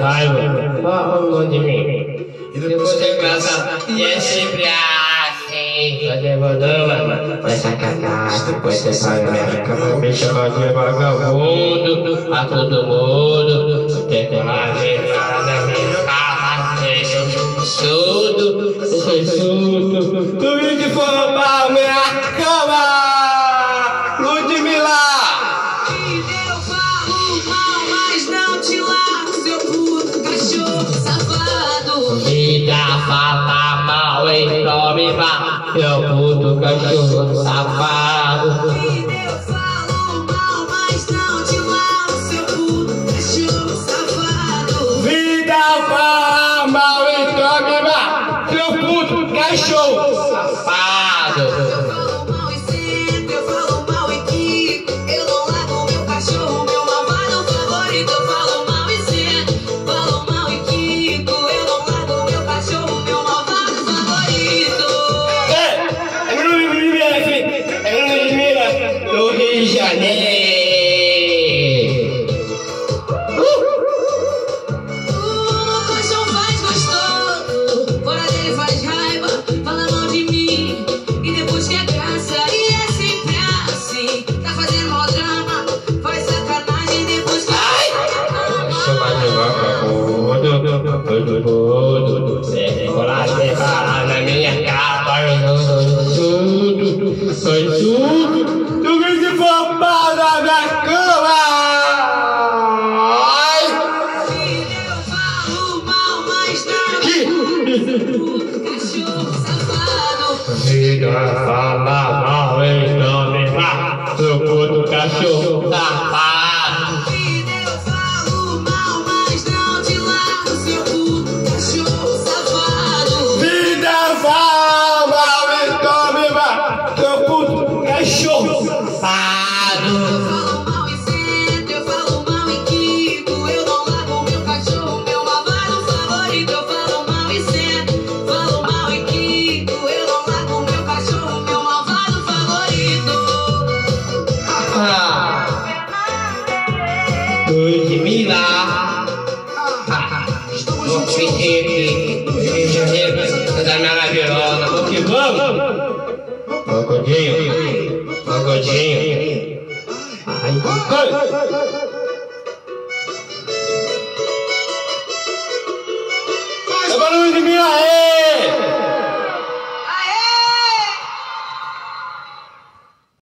raiva, falou de mim. E depois você começa, e é sempre assim. Fazer mandama, vai sacanagem, depois você paga minha cama, me chama de vagabundo, a todo mundo, tem que lá ver nada, me fala, eu sou surdo, eu sou surdo, tu me de formar minha cama, Ludmilla! Safado. Eu seu puto cachorro safado. Vida fala mal, então vá, meu puto cachorro safado. Parar na minha capa, eu sou tudo, sou tudo, tu que se for na minha cama. Ai! Eu falo mal, mas não cachorro safado. Vida fala mal, então me vá, seu puto cachorro safado. Pedir aqui, Rio de Janeiro, da maravilhosa. Vamos que vamos. Pagodinho, Hey! Hey!